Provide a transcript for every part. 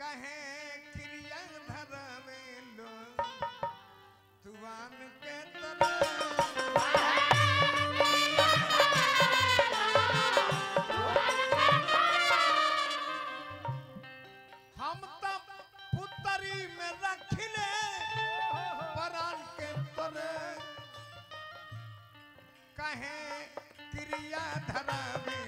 कहे क्रिया धरवे लो तुआन के तो कहे क्रिया धरवे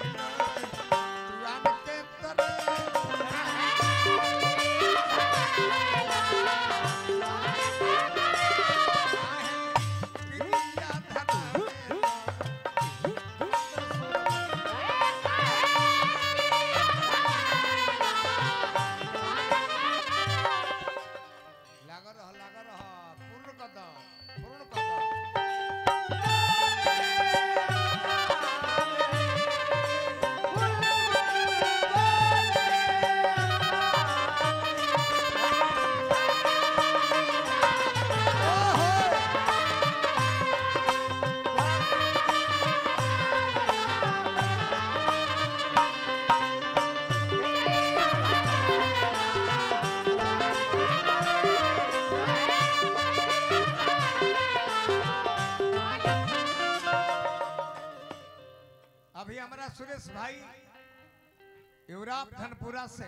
सुरेश भाई यूरोप धनपुरा से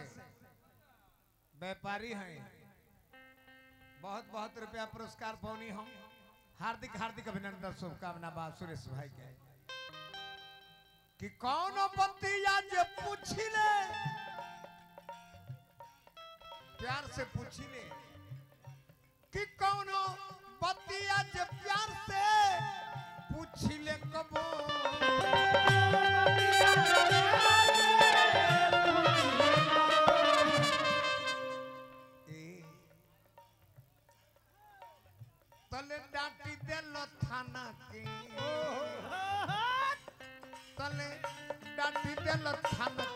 व्यापारी हैं। बहुत बहुत रुपया पुरस्कार पौनी हम हार्दिक हार्दिक अभिनंदन, शुभकामना बा सुरेश भाई के। कि कौन बतिया जे पूछिले प्यार से पूछिले कि कौन बतिया तले डाटी देल थाना के। तले डाटी देल थाना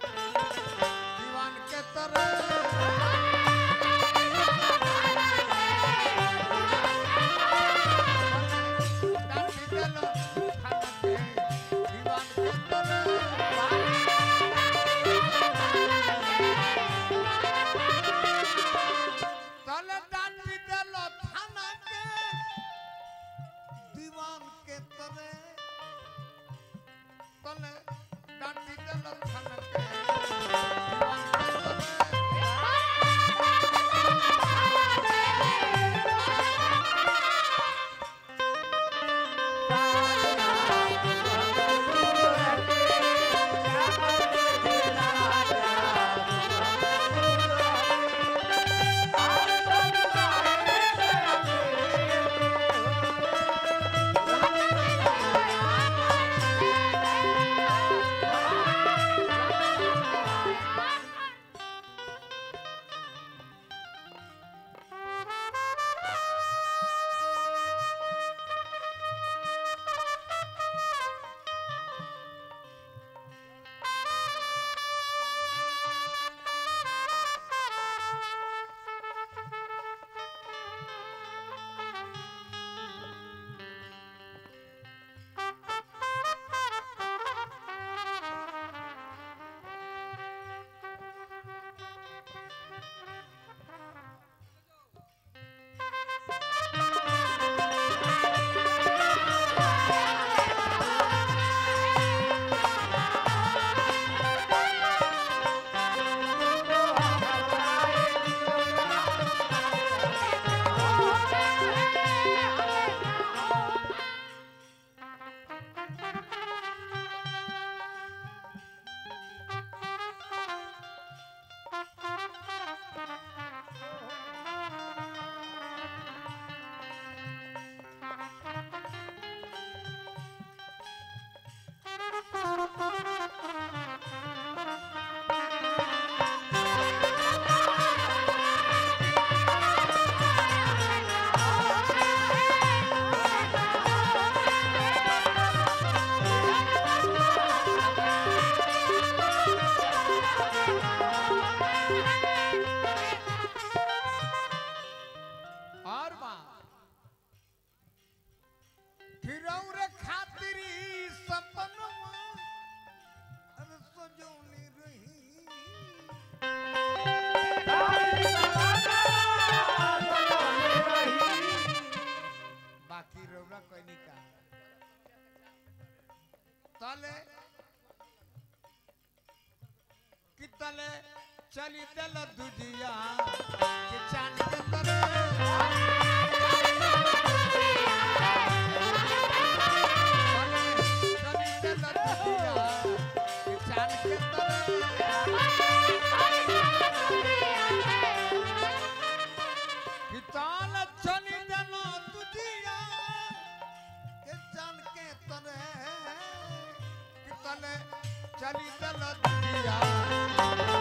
तले। कि चली दल दुजिया कि चली दिल तले